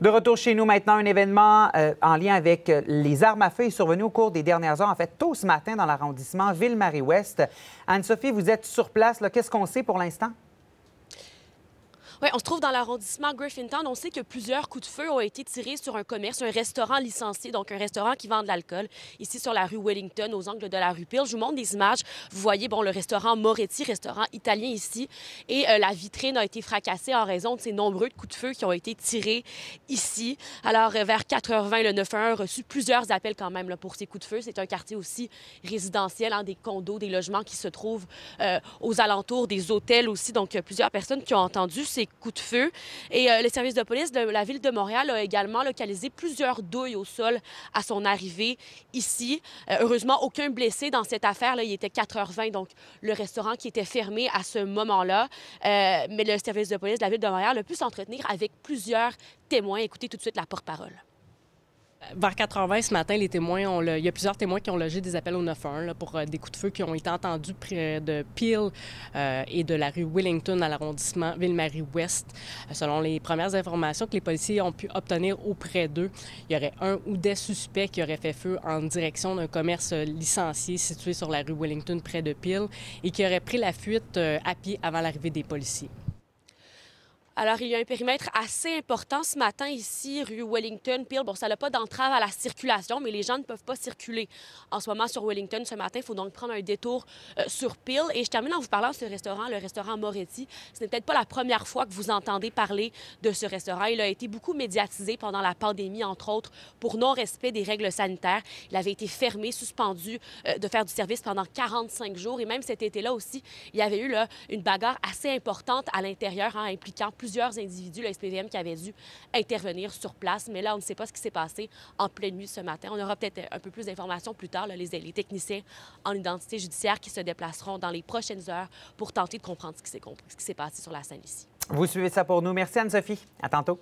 De retour chez nous maintenant, un événement euh, en lien avec euh, les armes à feu est survenu au cours des dernières heures, en fait, tôt ce matin dans l'arrondissement Ville-Marie-Ouest. Anne-Sophie, vous êtes sur place. Qu'est-ce qu'on sait pour l'instant? Oui, on se trouve dans l'arrondissement Griffintown. On sait que plusieurs coups de feu ont été tirés sur un commerce, un restaurant licencié, donc un restaurant qui vend de l'alcool, ici sur la rue Wellington, aux angles de la rue Peel. Je vous montre des images. Vous voyez, bon, le restaurant Moretti, restaurant italien ici, et euh, la vitrine a été fracassée en raison de ces nombreux coups de feu qui ont été tirés ici. Alors, euh, vers 4h20, le 911 a reçu plusieurs appels quand même pour ces coups de feu. C'est un quartier aussi résidentiel, hein, des condos, des logements qui se trouvent euh, aux alentours, des hôtels aussi. Donc, plusieurs personnes qui ont entendu ces coup de feu. Et euh, les de police de la ville de Montréal a également localisé plusieurs douilles au sol à son arrivée ici. Euh, heureusement, aucun blessé dans cette affaire. Il était 4h20, donc le restaurant qui était fermé à ce moment-là. Euh, mais le service de police de la ville de Montréal a pu s'entretenir avec plusieurs témoins. Écoutez tout de suite la porte-parole. Vers 4h20 ce matin, les témoins ont il y a plusieurs témoins qui ont logé des appels au 911 pour euh, des coups de feu qui ont été entendus près de Peel euh, et de la rue Wellington à l'arrondissement Ville-Marie-Ouest. Euh, selon les premières informations que les policiers ont pu obtenir auprès d'eux, il y aurait un ou des suspects qui auraient fait feu en direction d'un commerce licencié situé sur la rue Wellington près de Peel et qui auraient pris la fuite à pied avant l'arrivée des policiers. Alors, il y a un périmètre assez important ce matin ici, rue Wellington, Peel. Bon, ça n'a pas d'entrave à la circulation, mais les gens ne peuvent pas circuler en ce moment sur Wellington ce matin. Il faut donc prendre un détour euh, sur Peel. Et je termine en vous parlant de ce restaurant, le restaurant Moretti. Ce n'est peut-être pas la première fois que vous entendez parler de ce restaurant. Il a été beaucoup médiatisé pendant la pandémie, entre autres, pour non-respect des règles sanitaires. Il avait été fermé, suspendu euh, de faire du service pendant 45 jours. Et même cet été-là aussi, il y avait eu là, une bagarre assez importante à l'intérieur, hein, impliquant plus plusieurs individus, le SPVM, qui avaient dû intervenir sur place. Mais là, on ne sait pas ce qui s'est passé en pleine nuit ce matin. On aura peut-être un peu plus d'informations plus tard, les, les, techniciens en identité judiciaire qui se déplaceront dans les prochaines heures pour tenter de comprendre ce qui s'est passé sur la scène ici. Vous suivez ça pour nous. Merci Anne-Sophie. À tantôt.